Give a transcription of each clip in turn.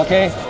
Okay.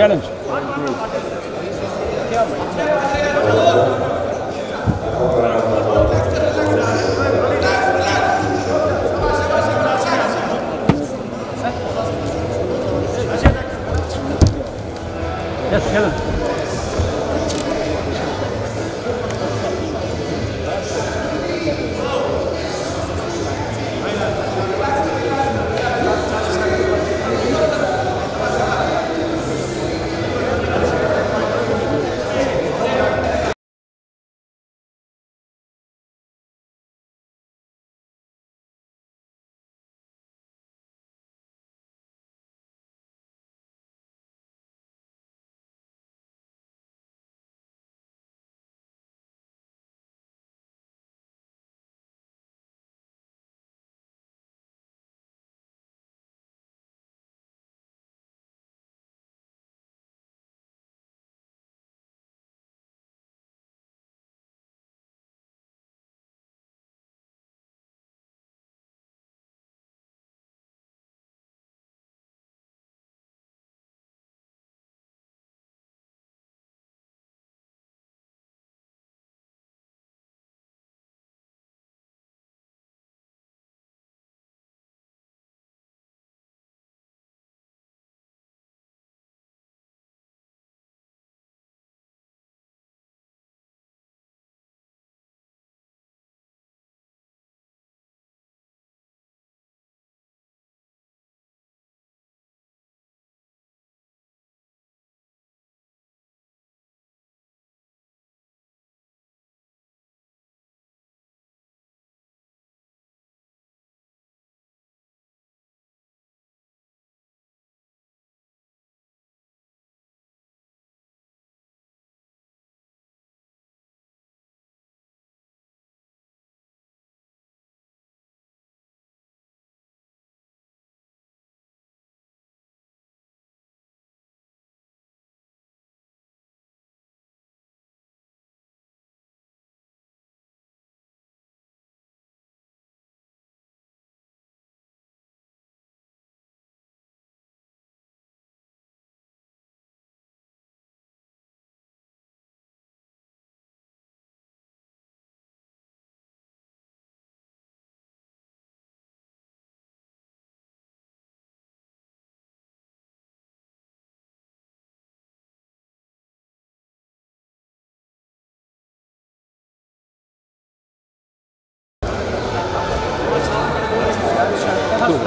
Challenge. Yes, challenge. Yes.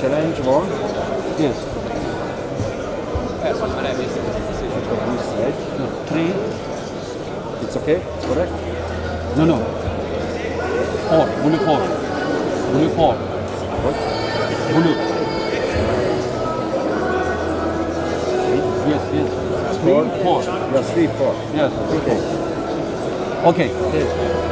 Challenge one? Yes. Three. It's okay? It's correct? No, no. Four. Only four. Only four. What? Only. Yes, yes. Four? Three, four. Yes, three, four. Yes. Okay. Okay. Yes.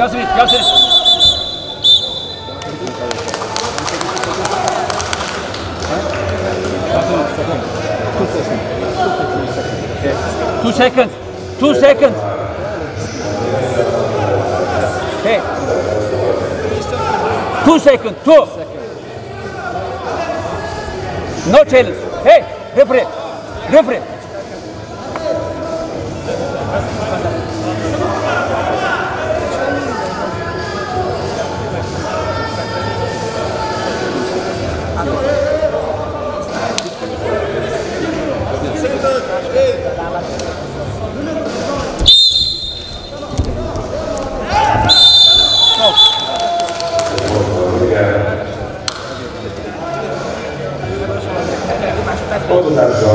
Jasmine, Jasmine. Two seconds. Two seconds. Hey. Two seconds. Two. No challenge. Hey, referee. Referee. cosa